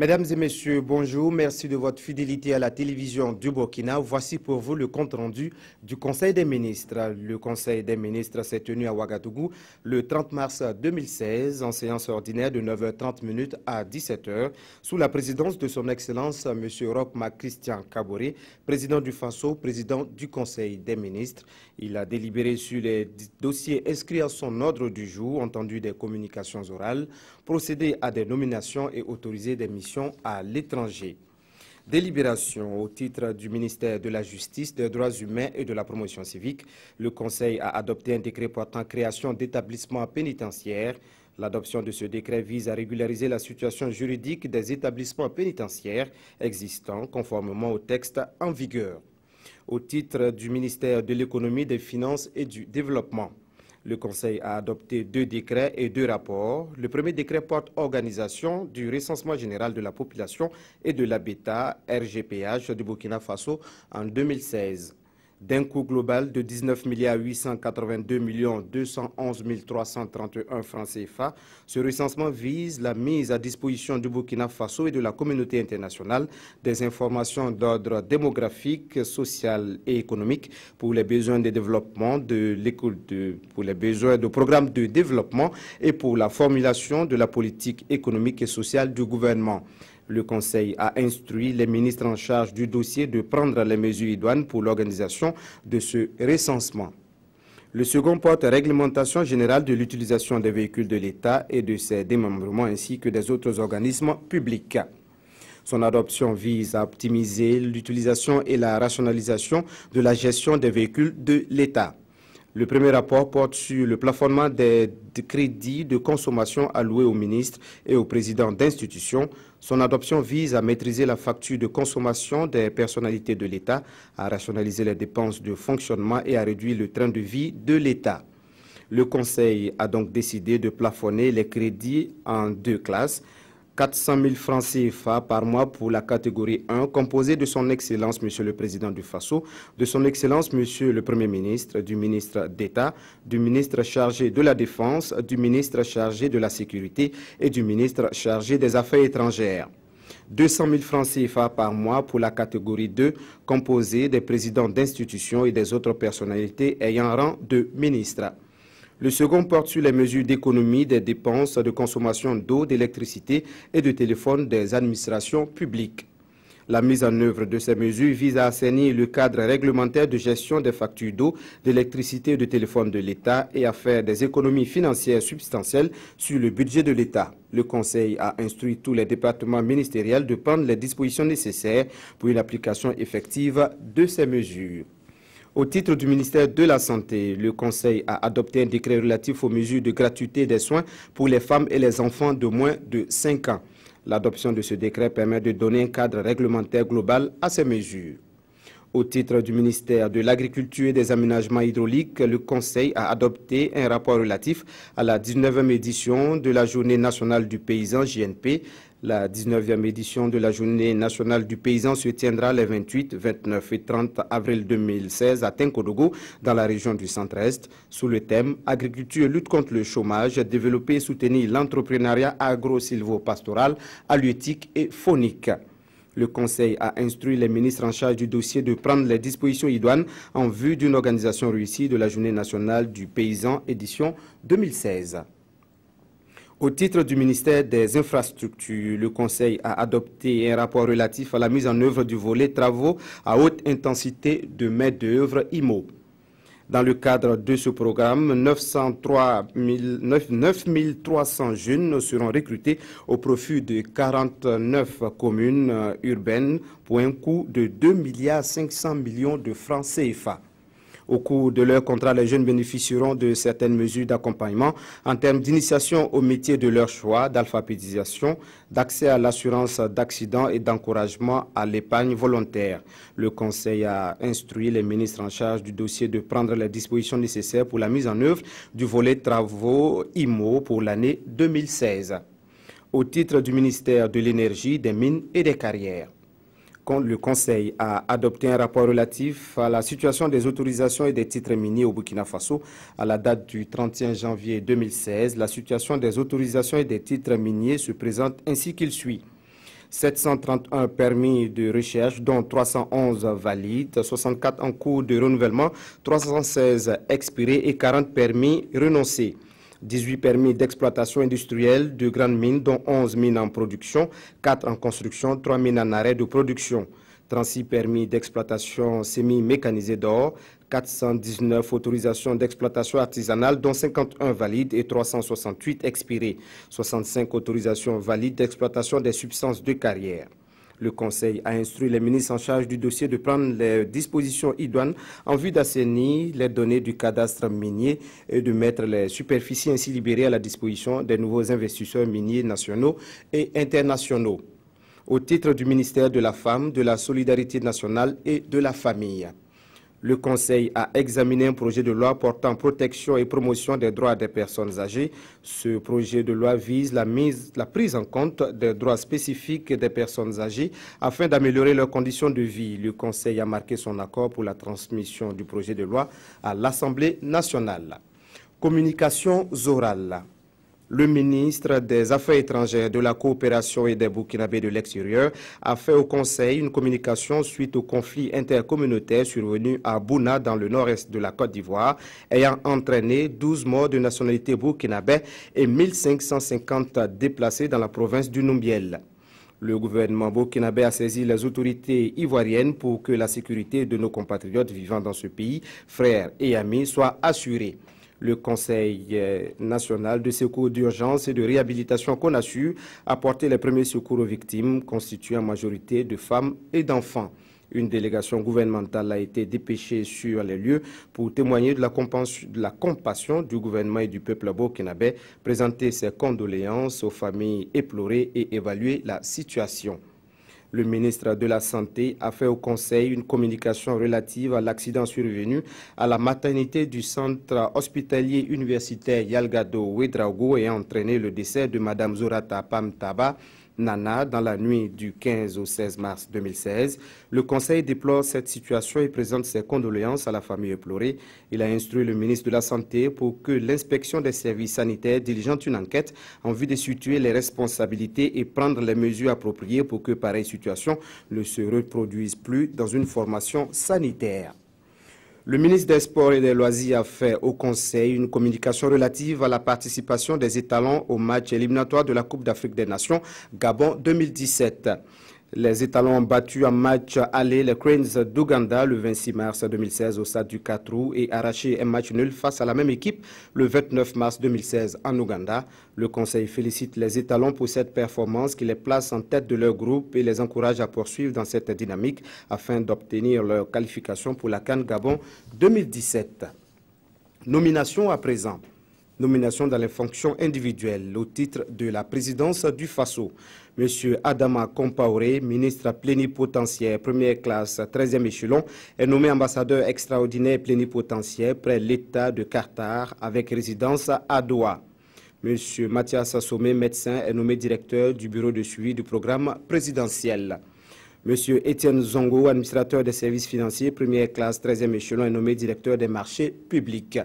Mesdames et messieurs, bonjour. Merci de votre fidélité à la télévision du Burkina. Voici pour vous le compte rendu du Conseil des ministres. Le Conseil des ministres s'est tenu à Ouagadougou le 30 mars 2016 en séance ordinaire de 9h30 à 17h sous la présidence de son Excellence M. Rochma Christian Kabore, président du FASO, président du Conseil des ministres. Il a délibéré sur les dossiers inscrits à son ordre du jour, entendu des communications orales, procédé à des nominations et autorisé des missions à l'étranger. Délibération au titre du ministère de la Justice, des Droits humains et de la Promotion civique. Le Conseil a adopté un décret portant création d'établissements pénitentiaires. L'adoption de ce décret vise à régulariser la situation juridique des établissements pénitentiaires existants conformément au texte en vigueur. Au titre du ministère de l'Économie, des Finances et du Développement. Le Conseil a adopté deux décrets et deux rapports. Le premier décret porte organisation du recensement général de la population et de l'habitat RGPH du Burkina Faso en 2016 d'un coût global de 19 882 211 331 francs CFA. Ce recensement vise la mise à disposition du Burkina Faso et de la communauté internationale des informations d'ordre démographique, social et économique pour les besoins de développement de l'école, pour les besoins de programmes de développement et pour la formulation de la politique économique et sociale du gouvernement. Le Conseil a instruit les ministres en charge du dossier de prendre les mesures idoines pour l'organisation de ce recensement. Le second porte réglementation générale de l'utilisation des véhicules de l'État et de ses démembrements ainsi que des autres organismes publics. Son adoption vise à optimiser l'utilisation et la rationalisation de la gestion des véhicules de l'État. Le premier rapport porte sur le plafonnement des crédits de consommation alloués au ministre et au président d'institutions. Son adoption vise à maîtriser la facture de consommation des personnalités de l'État, à rationaliser les dépenses de fonctionnement et à réduire le train de vie de l'État. Le Conseil a donc décidé de plafonner les crédits en deux classes. 400 000 francs CFA par mois pour la catégorie 1, composée de son Excellence Monsieur le Président du FASO, de son Excellence Monsieur le Premier ministre, du ministre d'État, du ministre chargé de la Défense, du ministre chargé de la Sécurité et du ministre chargé des Affaires étrangères. 200 000 francs CFA par mois pour la catégorie 2, composée des présidents d'institutions et des autres personnalités ayant rang de ministre. Le second porte sur les mesures d'économie des dépenses de consommation d'eau, d'électricité et de téléphone des administrations publiques. La mise en œuvre de ces mesures vise à assainir le cadre réglementaire de gestion des factures d'eau, d'électricité et de téléphone de l'État et à faire des économies financières substantielles sur le budget de l'État. Le Conseil a instruit tous les départements ministériels de prendre les dispositions nécessaires pour une application effective de ces mesures. Au titre du ministère de la Santé, le Conseil a adopté un décret relatif aux mesures de gratuité des soins pour les femmes et les enfants de moins de 5 ans. L'adoption de ce décret permet de donner un cadre réglementaire global à ces mesures. Au titre du ministère de l'Agriculture et des Aménagements hydrauliques, le Conseil a adopté un rapport relatif à la 19e édition de la Journée nationale du paysan JNP la 19e édition de la Journée nationale du paysan se tiendra les 28, 29 et 30 avril 2016 à Tenkodogo, dans la région du Centre-Est, sous le thème Agriculture lutte contre le chômage, développer et soutenir l'entrepreneuriat agro-silvo-pastoral, halieutique et phonique. Le Conseil a instruit les ministres en charge du dossier de prendre les dispositions idoines en vue d'une organisation réussie de la Journée nationale du paysan édition 2016. Au titre du ministère des Infrastructures, le Conseil a adopté un rapport relatif à la mise en œuvre du volet travaux à haute intensité de main-d'œuvre IMO. Dans le cadre de ce programme, 903 300 jeunes seront recrutés au profit de 49 communes euh, urbaines pour un coût de 2 milliards 500 millions de francs CFA. Au cours de leur contrat, les jeunes bénéficieront de certaines mesures d'accompagnement en termes d'initiation au métier de leur choix, d'alphabétisation, d'accès à l'assurance d'accident et d'encouragement à l'épargne volontaire. Le Conseil a instruit les ministres en charge du dossier de prendre les dispositions nécessaires pour la mise en œuvre du volet travaux IMO pour l'année 2016 au titre du ministère de l'Énergie, des Mines et des Carrières le Conseil a adopté un rapport relatif à la situation des autorisations et des titres miniers au Burkina Faso à la date du 31 janvier 2016. La situation des autorisations et des titres miniers se présente ainsi qu'il suit. 731 permis de recherche, dont 311 valides, 64 en cours de renouvellement, 316 expirés et 40 permis renoncés. 18 permis d'exploitation industrielle de grandes mines, dont 11 mines en production, 4 en construction, 3 mines en arrêt de production. 36 permis d'exploitation semi-mécanisée d'or, 419 autorisations d'exploitation artisanale, dont 51 valides et 368 expirées, 65 autorisations valides d'exploitation des substances de carrière. Le Conseil a instruit les ministres en charge du dossier de prendre les dispositions idoines en vue d'assainir les données du cadastre minier et de mettre les superficies ainsi libérées à la disposition des nouveaux investisseurs miniers nationaux et internationaux au titre du ministère de la Femme, de la Solidarité nationale et de la Famille. Le Conseil a examiné un projet de loi portant protection et promotion des droits des personnes âgées. Ce projet de loi vise la, mise, la prise en compte des droits spécifiques des personnes âgées afin d'améliorer leurs conditions de vie. Le Conseil a marqué son accord pour la transmission du projet de loi à l'Assemblée nationale. Communication orale le ministre des Affaires étrangères, de la coopération et des Burkinabés de l'extérieur a fait au Conseil une communication suite au conflit intercommunautaire survenu à Bouna dans le nord-est de la Côte d'Ivoire, ayant entraîné 12 morts de nationalité burkinabé et 1550 déplacés dans la province du Numbiel. Le gouvernement burkinabé a saisi les autorités ivoiriennes pour que la sécurité de nos compatriotes vivant dans ce pays, frères et amis, soit assurée le Conseil euh, national de secours d'urgence et de réhabilitation qu'on a su apporter les premiers secours aux victimes, constitués en majorité de femmes et d'enfants. Une délégation gouvernementale a été dépêchée sur les lieux pour témoigner de la, de la compassion du gouvernement et du peuple burkinabé, présenter ses condoléances aux familles éplorées et évaluer la situation. Le ministre de la Santé a fait au Conseil une communication relative à l'accident survenu à la maternité du centre hospitalier universitaire Yalgado Ouedraogo et a entraîné le décès de Mme Zorata Pamtaba, Nana dans la nuit du 15 au 16 mars 2016. Le Conseil déplore cette situation et présente ses condoléances à la famille éplorée. Il a instruit le ministre de la Santé pour que l'inspection des services sanitaires diligente une enquête en vue de situer les responsabilités et prendre les mesures appropriées pour que pareille situation ne se reproduise plus dans une formation sanitaire. Le ministre des Sports et des Loisirs a fait au Conseil une communication relative à la participation des étalons au match éliminatoire de la Coupe d'Afrique des Nations Gabon 2017. Les étalons ont battu en match aller les Cranes d'Ouganda le 26 mars 2016 au stade du 4 août et arraché un match nul face à la même équipe le 29 mars 2016 en Ouganda. Le Conseil félicite les étalons pour cette performance qui les place en tête de leur groupe et les encourage à poursuivre dans cette dynamique afin d'obtenir leur qualification pour la Cannes Gabon 2017. Nomination à présent nomination dans les fonctions individuelles au titre de la présidence du FASO. Monsieur Adama Compaoré, ministre plénipotentiaire première classe 13e échelon, est nommé ambassadeur extraordinaire plénipotentiaire près l'État de Qatar avec résidence à Doha. Monsieur Mathias Assomé, médecin, est nommé directeur du bureau de suivi du programme présidentiel. Monsieur Étienne Zongo, administrateur des services financiers, première classe 13e échelon, est nommé directeur des marchés publics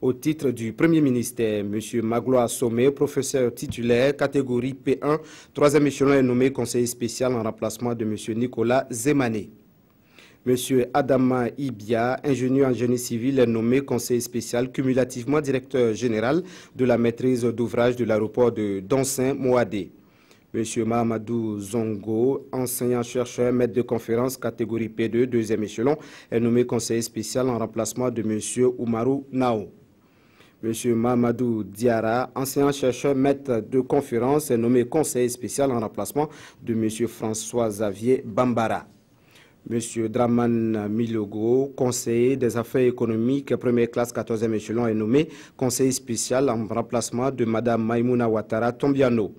au titre du Premier ministère. M. Magloire Sommet, professeur titulaire, catégorie P1, troisième échelon est nommé conseiller spécial en remplacement de M. Nicolas Zemané. M. Adama Ibia, ingénieur en génie civil, est nommé conseiller spécial, cumulativement directeur général de la maîtrise d'ouvrage de l'aéroport de Donsin-Moadé. M. Mahamadou Zongo, enseignant-chercheur, maître de conférence catégorie P2, deuxième échelon, est nommé conseiller spécial en remplacement de M. Oumarou Nao. M. Mamadou Diara, enseignant-chercheur maître de conférence, est nommé conseiller spécial en remplacement de M. François-Xavier Bambara. M. Draman Milogo, conseiller des affaires économiques, première classe 14e échelon, est nommé conseiller spécial en remplacement de Mme Maimouna Ouattara Tombiano.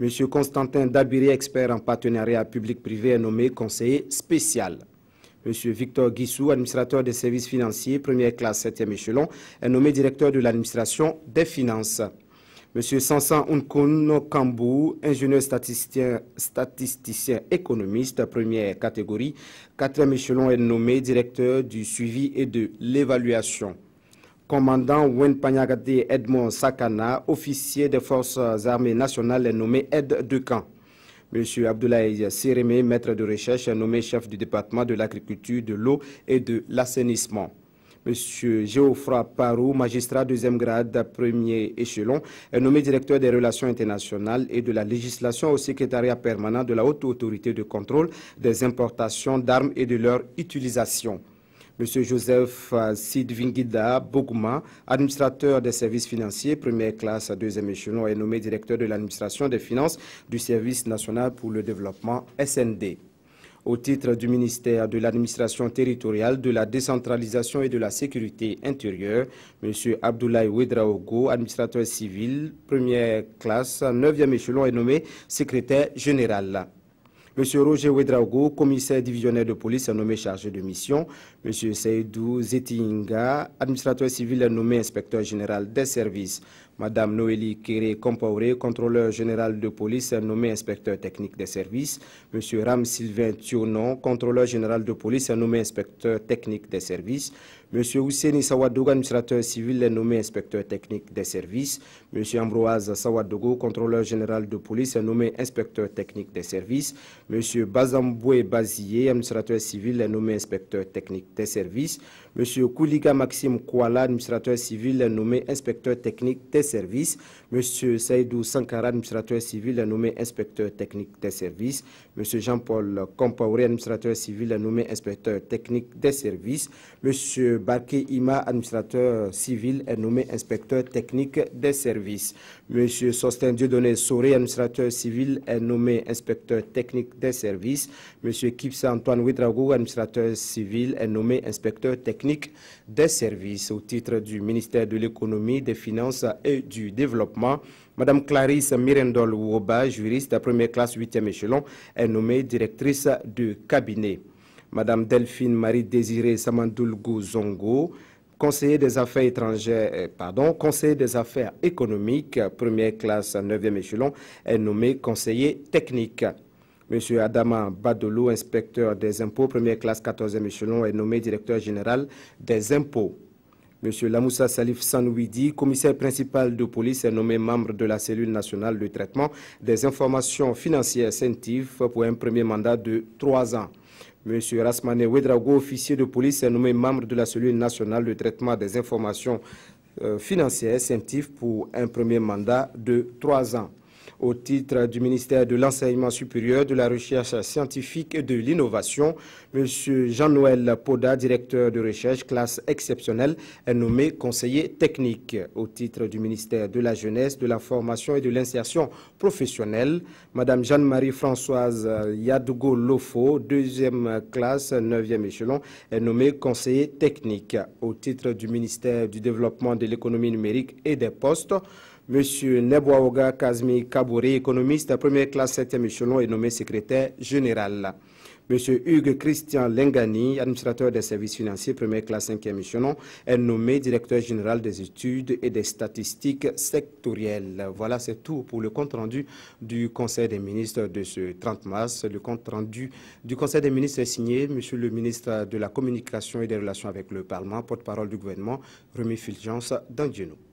M. Constantin Dabiri, expert en partenariat public-privé, est nommé conseiller spécial. M. Victor Guissou, administrateur des services financiers, première classe 7e échelon, est nommé directeur de l'administration des finances. M. Sansan Unkun Kambou, ingénieur statisticien, économiste, première catégorie, 4e échelon, est nommé directeur du suivi et de l'évaluation. Commandant Wen Panyagade Edmond Sakana, officier des forces armées nationales, est nommé aide de camp. M. Abdoulaye Séremé, maître de recherche, nommé chef du département de l'agriculture, de l'eau et de l'assainissement. M. Geoffroy Parou, magistrat deuxième grade, premier échelon, est nommé directeur des relations internationales et de la législation au secrétariat permanent de la haute autorité de contrôle des importations d'armes et de leur utilisation. M. Joseph Sidvingida Bogouma, administrateur des services financiers, première classe, deuxième échelon, est nommé directeur de l'administration des finances du Service national pour le développement SND au titre du ministère de l'administration territoriale, de la décentralisation et de la sécurité intérieure. M. Abdoulaye Ouedraogo, administrateur civil, première classe, neuvième échelon, est nommé secrétaire général. M. Roger Ouedraogo, commissaire divisionnaire de police, est nommé chargé de mission. M. Seydou Zetinga, administrateur civil, est nommé inspecteur général des services. Madame Noélie Kéré Compaoré, contrôleur général de police, nommé inspecteur technique des services. M. Ram Sylvain Thionon, contrôleur général de police, nommé inspecteur technique des services. M. Ouseni Sawadogo, administrateur civil, nommé inspecteur technique des services. M. Ambroise Sawadogo, contrôleur général de police, nommé inspecteur technique des services. M. Bazamboué Bazié, administrateur civil, nommé inspecteur technique des services. M. Kouliga Maxime Kouala, administrateur civil, nommé inspecteur technique des services. M. Saïdou Sankara, administrateur civil, est nommé inspecteur technique des services. M. Jean-Paul Compaoré, administrateur civil, est nommé inspecteur technique des services. M. Barké Ima, administrateur civil, est nommé inspecteur technique des services. M. Sosten Dieudonné Soré, administrateur civil, est nommé inspecteur technique des services. M. Kipsa Antoine Ouidrago, administrateur civil, est nommé inspecteur technique des services au titre du ministère de l'économie, des finances et du développement. Madame Clarisse Mirendol Woba, juriste à première classe 8e échelon, est nommée directrice de cabinet. Madame Delphine Marie-Désirée Samandoulgou Zongo, conseiller des affaires étrangères, euh, pardon, conseiller des affaires économiques, première classe 9e échelon, est nommé conseiller technique. Monsieur Adama Badolo, inspecteur des impôts, première classe 14e échelon, est nommé directeur général des impôts. Monsieur Lamoussa Salif Sanouidi, commissaire principal de police, est nommé membre de la cellule nationale de traitement des informations financières CENTIF pour un premier mandat de trois ans. Monsieur Rasmane Ouedrago, officier de police, est nommé membre de la cellule nationale de traitement des informations euh, financières CENTIF pour un premier mandat de trois ans au titre du ministère de l'Enseignement supérieur, de la Recherche scientifique et de l'Innovation. M. Jean-Noël Poda, directeur de recherche, classe exceptionnelle, est nommé conseiller technique au titre du ministère de la Jeunesse, de la Formation et de l'Insertion professionnelle. Mme Jeanne-Marie Françoise Yadougo Lofo, deuxième classe, neuvième échelon, est nommée conseiller technique au titre du ministère du Développement de l'économie numérique et des postes. Monsieur Nebouaoga Kazmi Kabouri, économiste première classe 7e échelon, est nommé secrétaire général. Monsieur Hugues Christian Lengani, administrateur des services financiers première classe 5e échelon, est nommé directeur général des études et des statistiques sectorielles. Voilà, c'est tout pour le compte rendu du Conseil des ministres de ce 30 mars. Le compte rendu du Conseil des ministres est signé Monsieur le ministre de la Communication et des Relations avec le Parlement, porte-parole du gouvernement, Rémi Fulgence d'Andieno.